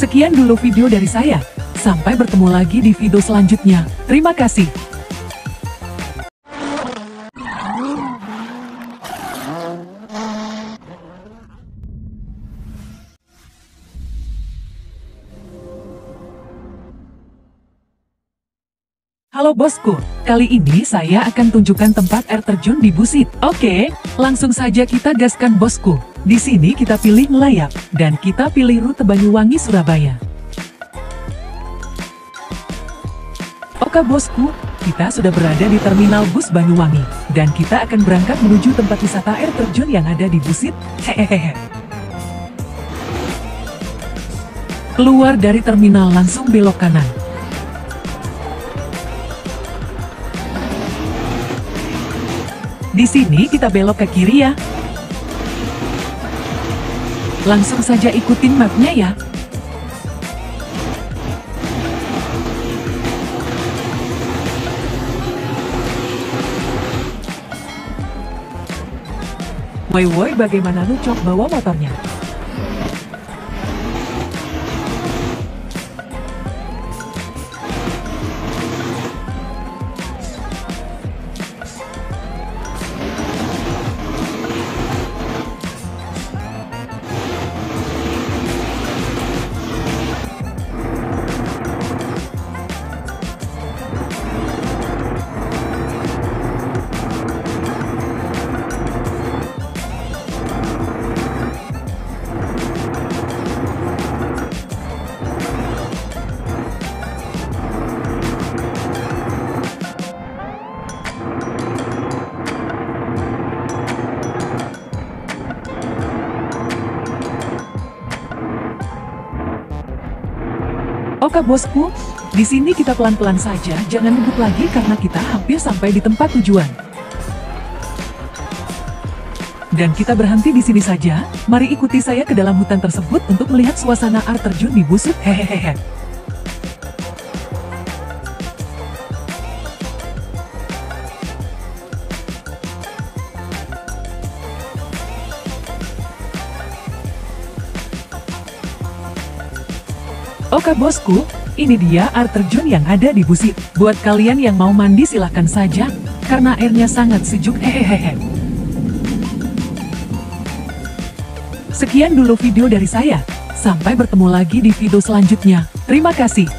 Sekian dulu video dari saya. Sampai bertemu lagi di video selanjutnya. Terima kasih. Halo bosku, kali ini saya akan tunjukkan tempat air terjun di Busit. Oke, langsung saja kita gaskan bosku. Di sini kita pilih melayap, dan kita pilih rute Banyuwangi Surabaya. Oke bosku, kita sudah berada di terminal bus Banyuwangi, dan kita akan berangkat menuju tempat wisata air terjun yang ada di Busit. Hehehe. Keluar dari terminal langsung belok kanan. Di sini kita belok ke kiri ya. Langsung saja ikutin mapnya ya. Woi woi bagaimana lu cok bawa motornya? Oke bosku, di sini kita pelan-pelan saja, jangan ngebut lagi karena kita hampir sampai di tempat tujuan. Dan kita berhenti di sini saja, mari ikuti saya ke dalam hutan tersebut untuk melihat suasana air terjun di Busut hehehe. Oke bosku, ini dia air terjun yang ada di Busit. Buat kalian yang mau mandi silahkan saja, karena airnya sangat sejuk hehehe. Sekian dulu video dari saya. Sampai bertemu lagi di video selanjutnya. Terima kasih.